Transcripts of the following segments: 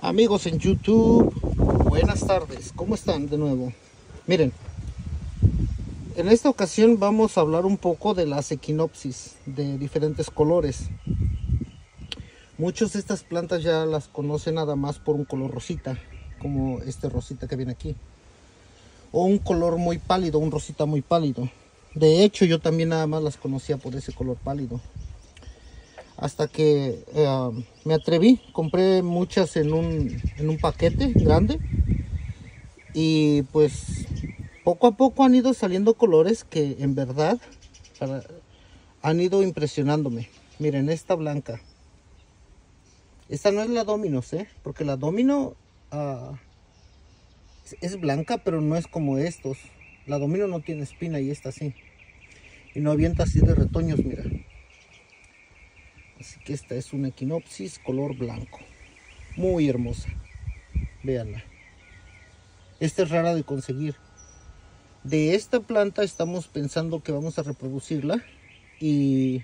Amigos en YouTube, buenas tardes, ¿cómo están de nuevo? Miren, en esta ocasión vamos a hablar un poco de las equinopsis de diferentes colores. Muchos de estas plantas ya las conocen nada más por un color rosita, como este rosita que viene aquí. O un color muy pálido, un rosita muy pálido. De hecho, yo también nada más las conocía por ese color pálido hasta que eh, me atreví, compré muchas en un, en un paquete grande y pues poco a poco han ido saliendo colores que en verdad han ido impresionándome. Miren, esta blanca. Esta no es la Dominos, ¿eh? Porque la Domino ah, es blanca, pero no es como estos. La Domino no tiene espina y esta sí. Y no avienta así de retoños, mira. Así que esta es una equinopsis color blanco. Muy hermosa. Véanla. Esta es rara de conseguir. De esta planta estamos pensando que vamos a reproducirla. Y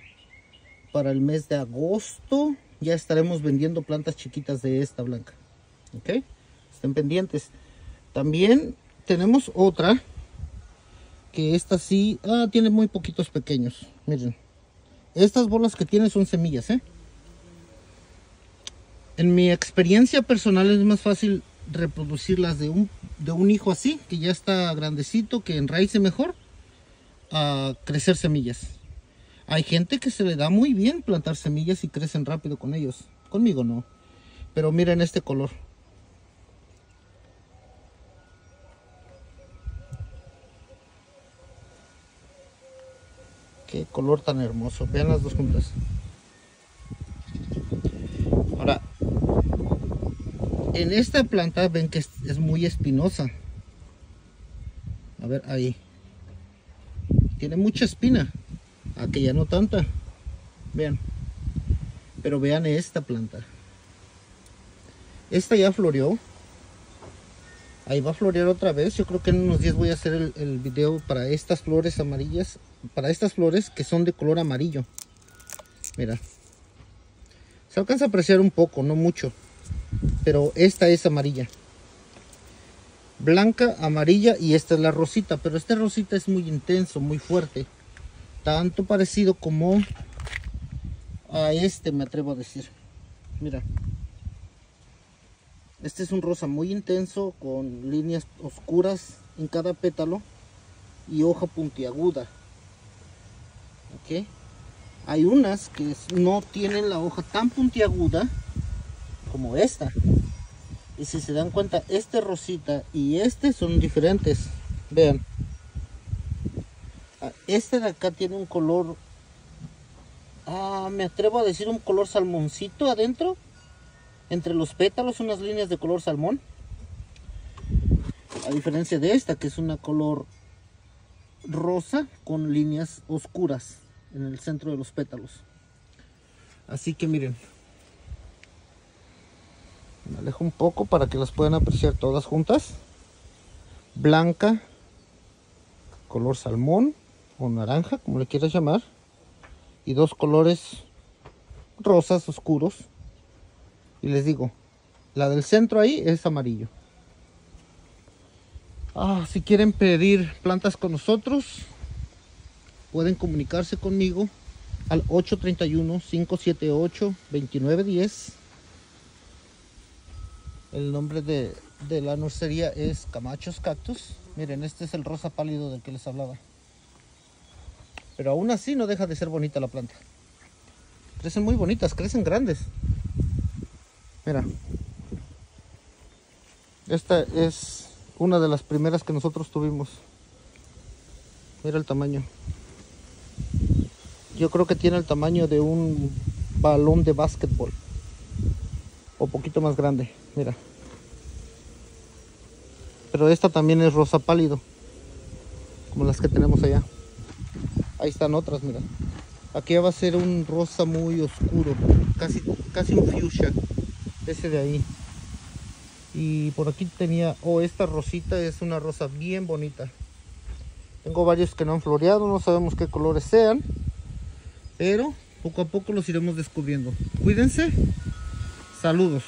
para el mes de agosto ya estaremos vendiendo plantas chiquitas de esta blanca. ¿Ok? Estén pendientes. También tenemos otra. Que esta sí... Ah, tiene muy poquitos pequeños. Miren. Estas bolas que tiene son semillas, ¿eh? En mi experiencia personal es más fácil reproducirlas de un, de un hijo así, que ya está grandecito, que enraice mejor, a crecer semillas. Hay gente que se le da muy bien plantar semillas y crecen rápido con ellos. Conmigo no. Pero miren este color. Qué color tan hermoso. Vean las dos juntas. Ahora, en esta planta ven que es, muy espinosa. A ver, ahí. Tiene mucha espina. Aquella no tanta. Vean. Pero vean esta planta. Esta ya floreó. Ahí va a florear otra vez. Yo creo que en unos días voy a hacer el, video para estas flores amarillas para estas flores que son de color amarillo. Mira. Se alcanza a apreciar un poco, no mucho. Pero esta es amarilla. Blanca, amarilla y esta es la rosita. Pero esta rosita es muy intenso, muy fuerte. Tanto parecido como a este me atrevo a decir. Mira. Este es un rosa muy intenso con líneas oscuras en cada pétalo y hoja puntiaguda. Hay unas que no tienen la hoja tan puntiaguda como esta. Y si se dan cuenta, este rosita y este son diferentes. Vean. Ah, este de acá tiene un color... Ah, me atrevo a decir un color salmoncito adentro. Entre los pétalos unas líneas de color salmón. A diferencia de esta que es una color rosa con líneas oscuras en el centro de los pétalos. Así que miren. Me alejo un poco para que las puedan apreciar todas juntas. Blanca color salmón o naranja como le quieras llamar. Y dos colores rosas oscuros y les digo la del centro ahí es amarillo ah, si quieren pedir plantas con nosotros pueden comunicarse conmigo al 831-578-2910. El nombre de, la nursería es Camachos Cactus. Miren, este es el rosa pálido del que les hablaba. Pero aún así no deja de ser bonita la planta. Crecen muy bonitas, crecen grandes. Mira. Esta es una de las primeras que nosotros tuvimos. Mira el tamaño. Yo creo que tiene el tamaño de un balón de básquetbol. O poquito más grande, mira. Pero esta también es rosa pálido. Como las que tenemos allá. Ahí están otras, mira. Aquí va a ser un rosa muy oscuro. Casi, casi un fuchsia. Ese de ahí. Y por aquí tenía... Oh, esta rosita es una rosa bien bonita. Tengo varios que no han floreado. No sabemos qué colores sean. Pero poco a poco los iremos descubriendo. Cuídense. Saludos.